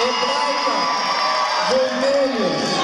hebraica, vermelho.